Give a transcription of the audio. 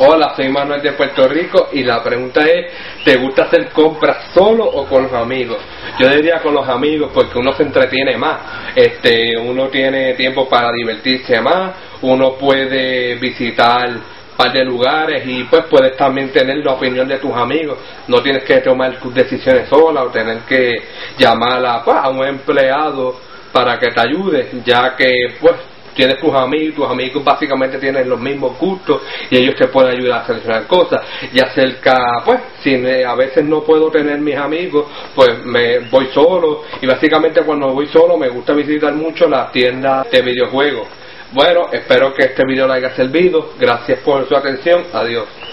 Hola, soy Manuel de Puerto Rico y la pregunta es, ¿te gusta hacer compras solo o con los amigos? Yo diría con los amigos porque uno se entretiene más, este, uno tiene tiempo para divertirse más, uno puede visitar par de lugares y pues puedes también tener la opinión de tus amigos. No tienes que tomar tus decisiones sola o tener que llamar a, pues, a un empleado para que te ayude, ya que pues tienes tus amigos, tus amigos básicamente tienen los mismos gustos y ellos te pueden ayudar a seleccionar cosas. Y acerca, pues, si a veces no puedo tener mis amigos, pues me voy solo y básicamente cuando voy solo me gusta visitar mucho las tiendas de videojuegos. Bueno, espero que este video le haya servido. Gracias por su atención. Adiós.